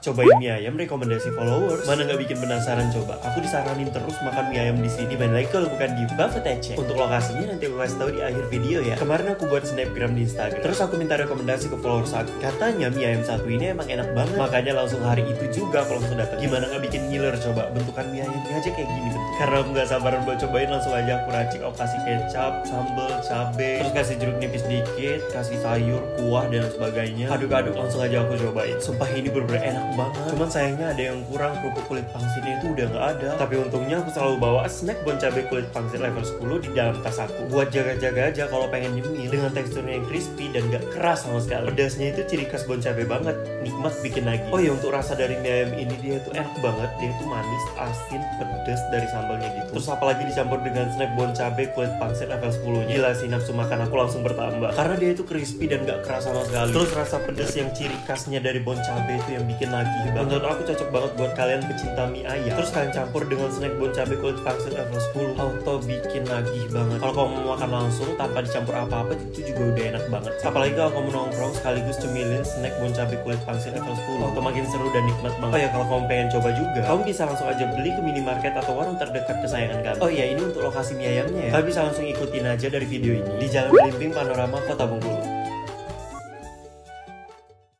Cobain mie ayam rekomendasi followers. Mana nggak bikin penasaran coba? Aku disaranin terus makan mie ayam di sini. Mana lagi kalau bukan di Buffet Ece. Untuk lokasinya nanti aku kasih tahu di akhir video ya. Kemarin aku buat snapgram di Instagram. Terus aku minta rekomendasi ke followers aku. Katanya mie ayam satu ini emang enak banget. Makanya langsung hari itu juga aku langsung datang. Gimana nggak bikin ngiler coba? Bentukan mie ayamnya aja kayak gini bentuk. Karena aku nggak sabaran buat cobain langsung aja aku racik. Aku kasih kecap, sambal, cabe, terus kasih jeruk nipis dikit, kasih sayur, kuah dan sebagainya. Aduk-aduk langsung aja aku cobain. Sumpah ini bener-bener enak banget. Cuman sayangnya ada yang kurang kerupuk kulit pangsitnya itu udah nggak ada. Tapi untungnya aku selalu bawa snack bon cabe kulit pangsit level 10 di dalam tas aku. Buat jaga-jaga aja kalau pengen nyemil dengan teksturnya yang crispy dan gak keras sama sekali. Pedasnya itu ciri khas bon cabe banget. Nikmat bikin lagi. Oh ya untuk rasa dari mie ayam ini dia tuh enak banget. Dia tuh manis, asin, pedas dari sambalnya gitu. Terus apalagi dicampur dengan snack bon cabe kulit pangsit level 10 nya. Gila sih nafsu makan aku langsung bertambah. Karena dia itu crispy dan gak keras sama sekali. Terus rasa pedas yang ciri khasnya dari bon cabe itu yang bikin lagi banget. Menurut aku cocok banget buat kalian pecinta mie ayam. Terus kalian campur dengan snack bon cabe kulit pangsit level 10 auto bikin lagi banget. Kalau kamu mau makan langsung tanpa dicampur apa-apa itu juga udah enak banget. Apalagi kalau kamu nongkrong sekaligus cemilin snack bon cabe kulit pangsit level 10 auto makin seru dan nikmat banget. Oh ya kalau kamu pengen coba juga, kamu bisa langsung aja beli ke minimarket atau warung terdekat kesayangan kamu. Oh iya ini untuk lokasi mie ayamnya ya. Kalian bisa langsung ikutin aja dari video ini di Jalan Belimbing Panorama Kota Bengkulu.